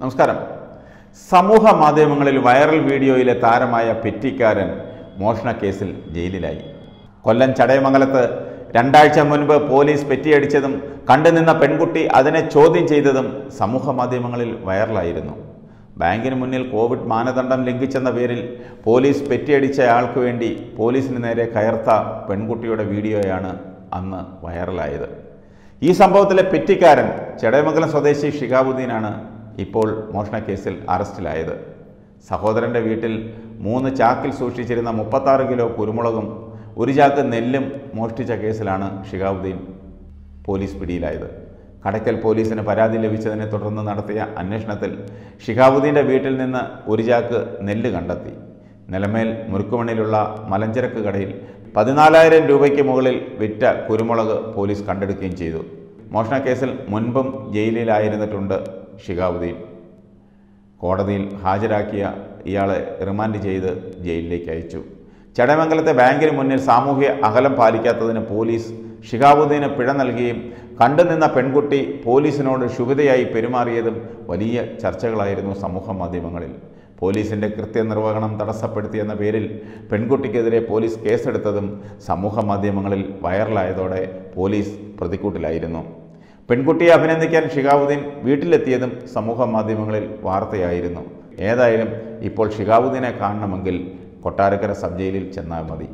നമസ്കാരം. സമൂഹ മാധ്യമങ്ങളിൽ വൈറൽ വീഡിയോയിലെ താരമായ പെറ്റിക്കാരൻ മോഷണ കേസിൽ ജയിലിലായി. കൊല്ലം ചടയമംഗലത്ത് രണ്ടാഴ്ച മുൻപ് പോലീസ് പെറ്റിയടിച്ചതും കണ്ടുനിന്ന പെൺകുട്ടി അതിനെ ചോദ്യം ചെയ്തതും സമൂഹ മാധ്യമങ്ങളിൽ വൈറലായിരുന്നു. ബാങ്കിന് മുന്നിൽ കോവിഡ് മാനദണ്ഡം ലംഘിച്ചെന്ന പേരിൽ പോലീസ് പെറ്റിയടിച്ചയാൾക്ക് വേണ്ടി പോലീസിന് നേരെ കയർത്ത പെൺകുട്ടിയുടെ വീഡിയോയാണ് അന്ന് വൈറലായത്. ഈ സംഭവത്തിലെ പെറ്റിക്കാരൻ ചടയമംഗലം സ്വദേശി ഷിഹാബുദ്ദീനാണ് ഇപ്പോൾ മോഷണക്കേസിൽ കേസിൽ അറസ്റ്റിലായത്. സഹോദരന്റെ വീട്ടിൽ മൂന്ന് ചാക്കിൽ സൂക്ഷിച്ചിരുന്ന മുപ്പത്താറ് കിലോ കുരുമുളകും ഒരു ചാക്ക് നെല്ലും മോഷ്ടിച്ച കേസിലാണ് ഷിഹാബുദ്ദീൻ പോലീസ് പിടിയിലായത്. കടയ്ക്കൽ പോലീസിന് പരാതി ലഭിച്ചതിനെ തുടർന്ന് നടത്തിയ അന്വേഷണത്തിൽ ഷിഹാബുദ്ദീന്റെ വീട്ടിൽ നിന്ന് ഒരു ചാക്ക് നെല്ല് കണ്ടെത്തി. നിലമേൽ മുറുക്കുമണിലുള്ള മലഞ്ചരക്ക് കടയിൽ പതിനാലായിരം രൂപയ്ക്ക് മുകളിൽ വിറ്റ കുരുമുളക് പോലീസ് കണ്ടെടുക്കുകയും ചെയ്തു. മോഷണക്കേസിൽ കേസിൽ മുൻപും ജയിലിലായിരുന്നിട്ടുണ്ട് ഷിഹാബുദ്ദീൻ കോടതിയിൽ ഹാജരാക്കിയ ഇയാളെ റിമാൻഡ് ചെയ്ത് ജയിലിലേക്ക് അയച്ചു. ചടമംഗലത്തെ ബാങ്കിന് മുന്നിൽ സാമൂഹ്യ അകലം പാലിക്കാത്തതിന് പോലീസ് ഷിഹാബുദ്ദീന് പിഴ നൽകുകയും കണ്ടുനിന്ന പെൺകുട്ടി പോലീസിനോട് ശുഭിതയായി പെരുമാറിയതും വലിയ ചർച്ചകളായിരുന്നു സമൂഹ മാധ്യമങ്ങളിൽ. പോലീസിന്റെ കൃത്യനിർവഹണം തടസ്സപ്പെടുത്തിയെന്ന പേരിൽ പെൺകുട്ടിക്കെതിരെ പോലീസ് കേസെടുത്തതും സമൂഹ മാധ്യമങ്ങളിൽ വൈറലായതോടെ പോലീസ് പ്രതിക്കൂട്ടിലായിരുന്നു. പെൺകുട്ടിയെ അഭിനന്ദിക്കാൻ ഷിഹാബുദ്ദീൻ വീട്ടിലെത്തിയതും സമൂഹ മാധ്യമങ്ങളിൽ വാർത്തയായിരുന്നു. ഏതായാലും ഇപ്പോൾ ഷിഹാബുദ്ദീനെ കാണണമെങ്കിൽ കൊട്ടാരക്കര സബ് ജയിലിൽ ചെന്നാൽ മതി.